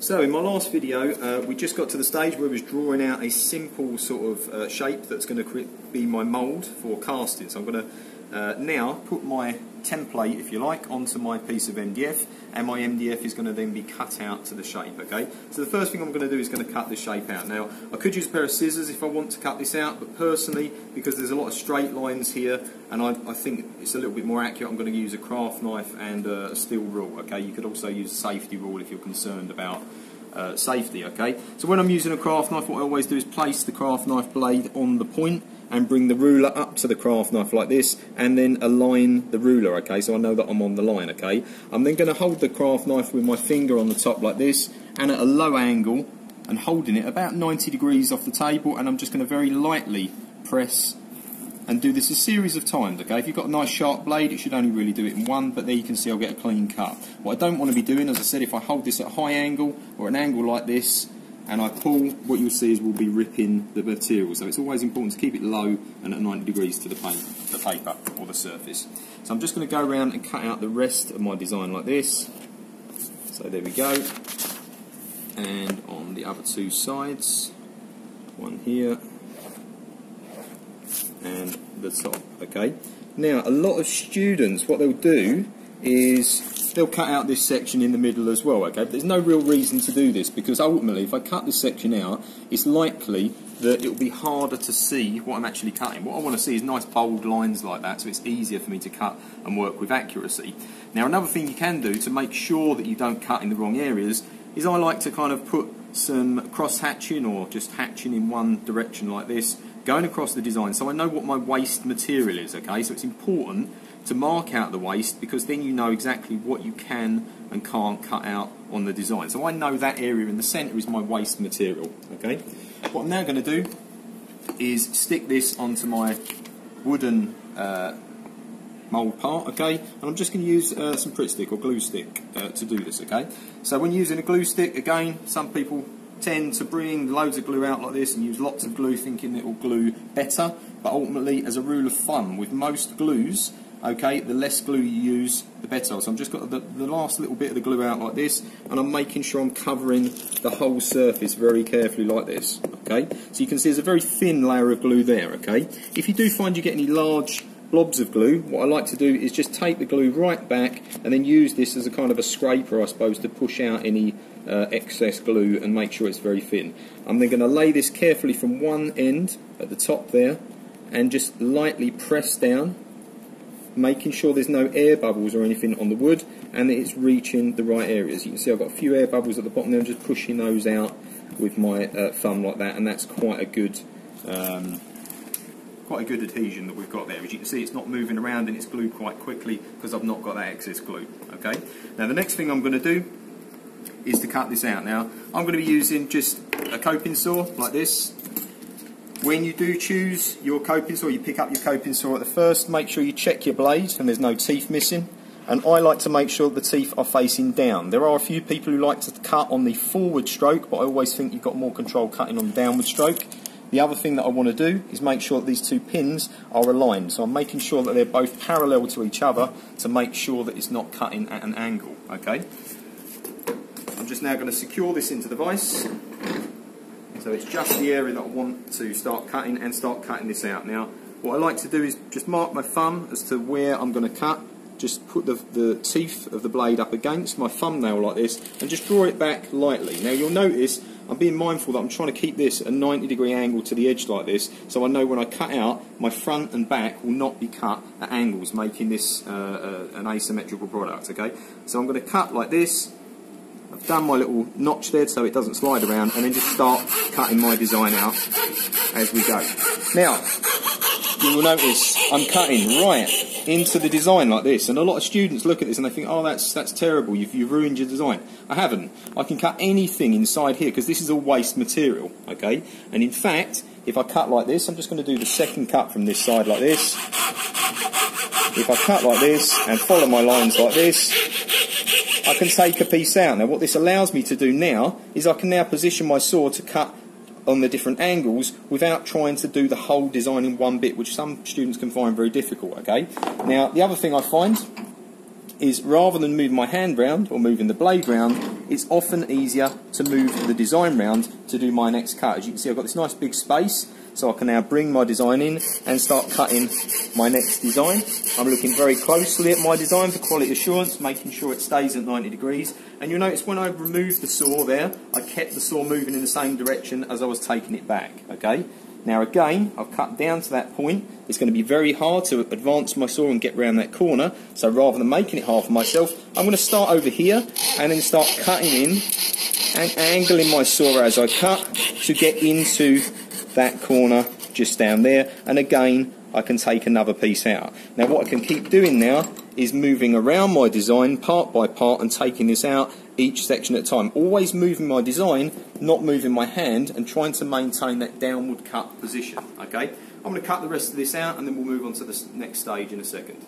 So in my last video uh, we just got to the stage where I was drawing out a simple sort of uh, shape that's going to be my mould for casting. So I'm going to uh, now put my template, if you like, onto my piece of MDF and my MDF is going to then be cut out to the shape, okay? So the first thing I'm going to do is going to cut the shape out. Now, I could use a pair of scissors if I want to cut this out, but personally, because there's a lot of straight lines here and I, I think it's a little bit more accurate, I'm going to use a craft knife and a steel rule, okay? You could also use a safety rule if you're concerned about uh, safety, okay? So when I'm using a craft knife, what I always do is place the craft knife blade on the point and bring the ruler up to the craft knife like this and then align the ruler okay? So I know that I'm on the line okay? I'm then going to hold the craft knife with my finger on the top like this and at a low angle and holding it about 90 degrees off the table and I'm just going to very lightly press and do this a series of times okay? If you've got a nice sharp blade it should only really do it in one but there you can see I'll get a clean cut. What I don't want to be doing as I said if I hold this at a high angle or an angle like this and I pull, what you'll see is we'll be ripping the material. So it's always important to keep it low and at 90 degrees to the, the paper or the surface. So I'm just going to go around and cut out the rest of my design like this. So there we go. And on the other two sides, one here and the top, okay? Now, a lot of students, what they'll do is they'll cut out this section in the middle as well, okay? But there's no real reason to do this because ultimately if I cut this section out, it's likely that it will be harder to see what I'm actually cutting. What I want to see is nice bold lines like that so it's easier for me to cut and work with accuracy. Now another thing you can do to make sure that you don't cut in the wrong areas is I like to kind of put some cross hatching or just hatching in one direction like this going across the design so I know what my waste material is, okay? So it's important to mark out the waste because then you know exactly what you can and can't cut out on the design. So I know that area in the centre is my waste material. Okay. What I'm now going to do is stick this onto my wooden uh, mould part, okay? And I'm just going to use uh, some Pritt stick or glue stick uh, to do this, okay? So when using a glue stick, again, some people tend to bring loads of glue out like this and use lots of glue thinking it will glue better, but ultimately, as a rule of thumb, with most glues, okay, the less glue you use, the better. So I'm just got the, the last little bit of the glue out like this, and I'm making sure I'm covering the whole surface very carefully like this, okay? So you can see there's a very thin layer of glue there, okay? If you do find you get any large blobs of glue, what I like to do is just take the glue right back and then use this as a kind of a scraper, I suppose, to push out any uh, excess glue and make sure it's very thin. I'm then going to lay this carefully from one end at the top there and just lightly press down making sure there's no air bubbles or anything on the wood and that it's reaching the right areas. You can see I've got a few air bubbles at the bottom there, I'm just pushing those out with my uh, thumb like that and that's quite a good um, quite a good adhesion that we've got there. As you can see it's not moving around and it's glued quite quickly because I've not got that excess glue. Okay. Now the next thing I'm going to do is to cut this out. Now I'm going to be using just a coping saw like this when you do choose your coping saw, you pick up your coping saw at the first, make sure you check your blade and there's no teeth missing. And I like to make sure the teeth are facing down. There are a few people who like to cut on the forward stroke, but I always think you've got more control cutting on the downward stroke. The other thing that I want to do is make sure that these two pins are aligned. So I'm making sure that they're both parallel to each other to make sure that it's not cutting at an angle. Okay. I'm just now going to secure this into the vise. So it's just the area that I want to start cutting and start cutting this out. Now, what I like to do is just mark my thumb as to where I'm going to cut. Just put the, the teeth of the blade up against my thumbnail like this and just draw it back lightly. Now you'll notice I'm being mindful that I'm trying to keep this at a 90 degree angle to the edge like this so I know when I cut out my front and back will not be cut at angles making this uh, uh, an asymmetrical product okay so I'm going to cut like this Done my little notch there so it doesn't slide around and then just start cutting my design out as we go. Now, you will notice I'm cutting right into the design like this and a lot of students look at this and they think oh that's that's terrible. You've, you've ruined your design. I haven't. I can cut anything inside here because this is all waste material okay? And in fact if I cut like this I'm just going to do the second cut from this side like this. If I cut like this and follow my lines like this I can take a piece out. Now what this allows me to do now is I can now position my saw to cut on the different angles without trying to do the whole design in one bit, which some students can find very difficult, okay? Now, the other thing I find is rather than moving my hand round or moving the blade round, it's often easier to move the design round to do my next cut. As you can see, I've got this nice big space, so I can now bring my design in and start cutting my next design. I'm looking very closely at my design for quality assurance, making sure it stays at 90 degrees. And you'll notice when I removed the saw there, I kept the saw moving in the same direction as I was taking it back, okay? Now again, I've cut down to that point. It's going to be very hard to advance my saw and get around that corner. So rather than making it hard for myself, I'm going to start over here and then start cutting in and angling my saw as I cut to get into that corner just down there. And again, I can take another piece out. Now what I can keep doing now is moving around my design part by part and taking this out each section at a time. Always moving my design, not moving my hand and trying to maintain that downward cut position. Okay, I'm going to cut the rest of this out and then we'll move on to the next stage in a second.